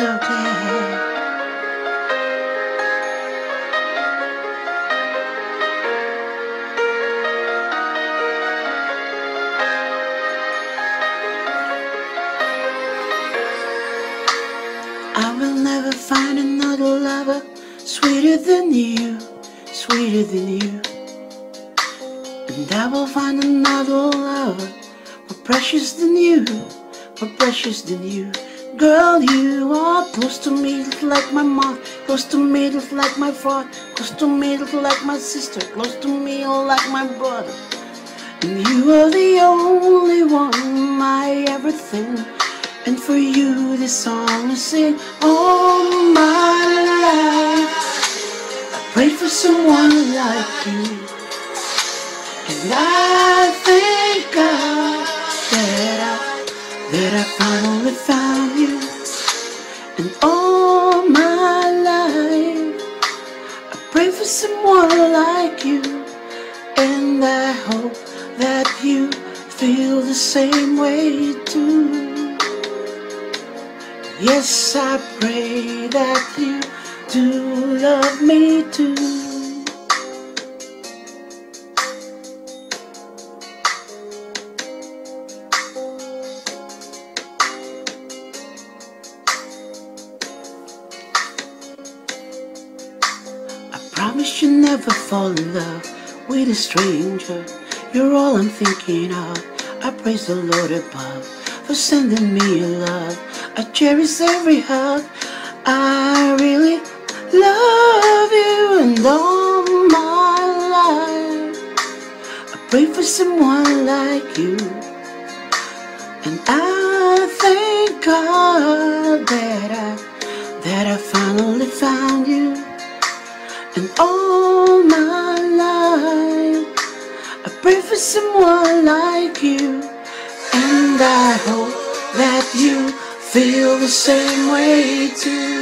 it's okay. I will never find another lover sweeter than you, sweeter than you. And I will find another lover more precious than you, more precious than you. Girl, you are close to me like my mom, close to me like my father, close to me like my sister, close to me like my brother. And you are the only one, my everything. And for you, this song I sing all my life. I prayed for someone like you, and I thank God that I that I finally found. And all my life, I pray for someone like you, and I hope that you feel the same way too. Yes, I pray that you do love me too. Promise you never fall in love with a stranger. You're all I'm thinking of. I praise the Lord above for sending me your love. I cherish every hug. I really love you and all my life. I pray for someone like you. And I thank God that I that I finally found someone like you. And I hope that you feel the same way too.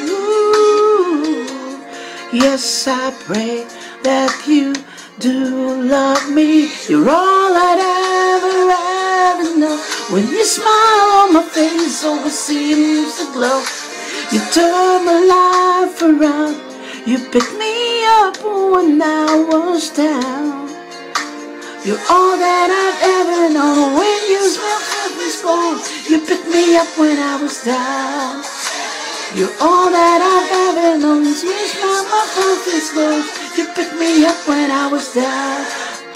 Yes, I pray that you do love me. You're all I'd ever, ever know. When you smile on my face, always seems to glow. You turn my life around. You pick me up when I was down. You're all that I've ever known. When you smell heaven's gold, you picked me up when I was down. You're all that I've ever known. You smell my heaven's gold, you picked me up when I was down.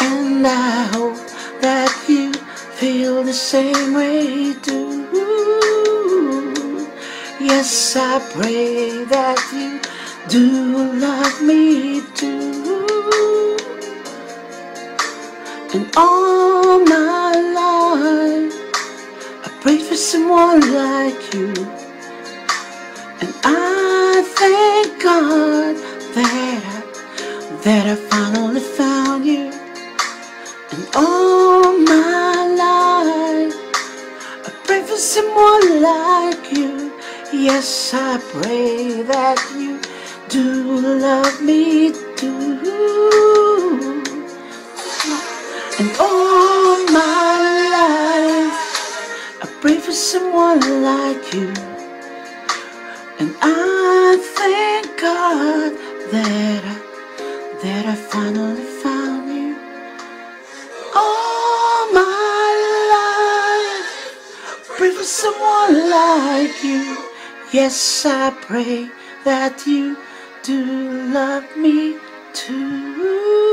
And I hope that you feel the same way too. Yes, I pray that you do love me too. And all my life, I prayed for someone like you. And I thank God that that I finally found you. And all my life, I pray for someone like you. Yes, I pray that you do love me pray for someone like you. And I thank God that I, that I finally found you. All my life, pray for someone like you. Yes, I pray that you do love me too.